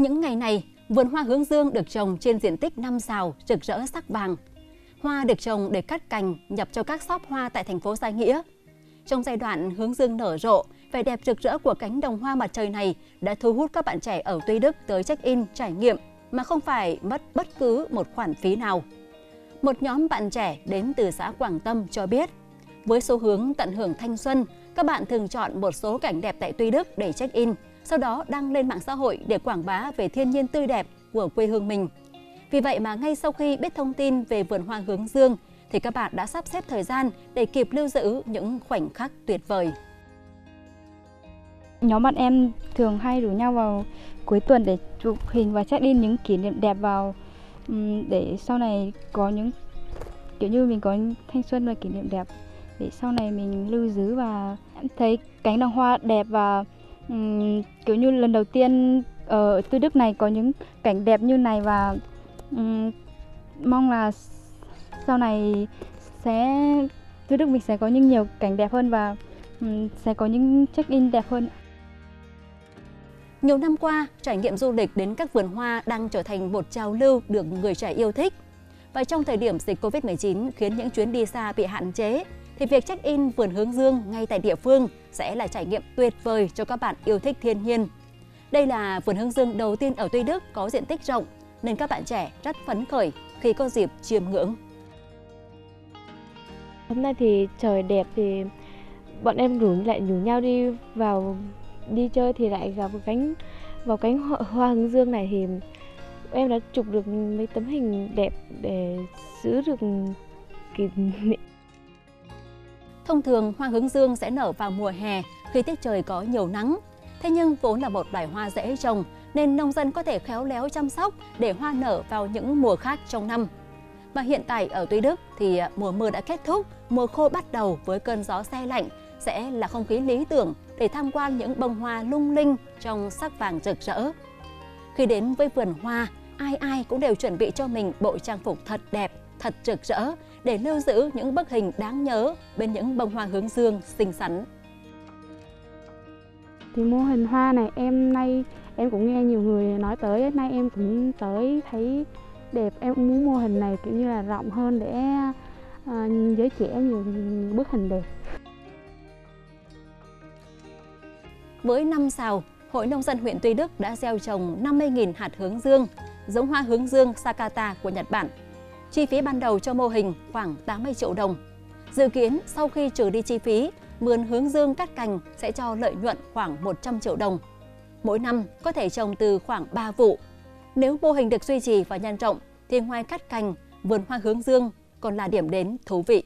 Những ngày này, vườn hoa hướng dương được trồng trên diện tích 5 xào rực rỡ sắc vàng. Hoa được trồng để cắt cành nhập cho các shop hoa tại thành phố Gia Nghĩa. Trong giai đoạn hướng dương nở rộ, vẻ đẹp rực rỡ của cánh đồng hoa mặt trời này đã thu hút các bạn trẻ ở Tuy Đức tới check-in trải nghiệm mà không phải mất bất cứ một khoản phí nào. Một nhóm bạn trẻ đến từ xã Quảng Tâm cho biết, với xu hướng tận hưởng thanh xuân, các bạn thường chọn một số cảnh đẹp tại Tuy Đức để check-in, sau đó đăng lên mạng xã hội để quảng bá về thiên nhiên tươi đẹp của quê hương mình. Vì vậy mà ngay sau khi biết thông tin về vườn hoa hướng dương, thì các bạn đã sắp xếp thời gian để kịp lưu giữ những khoảnh khắc tuyệt vời. Nhóm bạn em thường hay rủ nhau vào cuối tuần để chụp hình và check in những kỷ niệm đẹp vào để sau này có những kiểu như mình có thanh xuân và kỷ niệm đẹp để sau này mình lưu giữ và em thấy cánh đồng hoa đẹp và um, kiểu như lần đầu tiên ở Tư Đức này có những cảnh đẹp như này và um, mong là sau này sẽ Tư Đức mình sẽ có những nhiều cảnh đẹp hơn và um, sẽ có những check-in đẹp hơn. Nhiều năm qua, trải nghiệm du lịch đến các vườn hoa đang trở thành một trào lưu được người trẻ yêu thích. Và trong thời điểm dịch Covid-19 khiến những chuyến đi xa bị hạn chế, thì việc check-in vườn hướng dương ngay tại địa phương sẽ là trải nghiệm tuyệt vời cho các bạn yêu thích thiên nhiên. Đây là vườn hướng dương đầu tiên ở Tuy Đức có diện tích rộng, nên các bạn trẻ rất phấn khởi khi có dịp chiêm ngưỡng. Hôm nay thì trời đẹp thì bọn em rủ lại rủ nhau đi vào đi chơi thì lại gặp cánh vào cánh hoa hướng dương này thì em đã chụp được mấy tấm hình đẹp để giữ được kỷ niệm. Thông thường hoa hướng dương sẽ nở vào mùa hè khi tiết trời có nhiều nắng. Thế nhưng vốn là một loài hoa dễ trồng nên nông dân có thể khéo léo chăm sóc để hoa nở vào những mùa khác trong năm. Và hiện tại ở Tuy Đức thì à, mùa mưa đã kết thúc, mùa khô bắt đầu với cơn gió xe lạnh sẽ là không khí lý tưởng để tham quan những bông hoa lung linh trong sắc vàng rực rỡ. Khi đến với vườn hoa, ai ai cũng đều chuẩn bị cho mình bộ trang phục thật đẹp, thật rực rỡ để lưu giữ những bức hình đáng nhớ bên những bông hoa hướng dương xinh xắn. Thì mô hình hoa này em nay em cũng nghe nhiều người nói tới, nay em cũng tới thấy đẹp, em muốn mô hình này kiểu như là rộng hơn để uh, giới trẻ nhiều bức hình đẹp. Với năm sào, Hội Nông dân huyện Tuy Đức đã gieo trồng 50.000 hạt hướng dương, giống hoa hướng dương Sakata của Nhật Bản. Chi phí ban đầu cho mô hình khoảng 80 triệu đồng. Dự kiến sau khi trừ đi chi phí, vườn hướng dương cắt cành sẽ cho lợi nhuận khoảng 100 triệu đồng. Mỗi năm có thể trồng từ khoảng 3 vụ. Nếu mô hình được duy trì và nhân rộng thì ngoài cắt cành, vườn hoa hướng dương còn là điểm đến thú vị.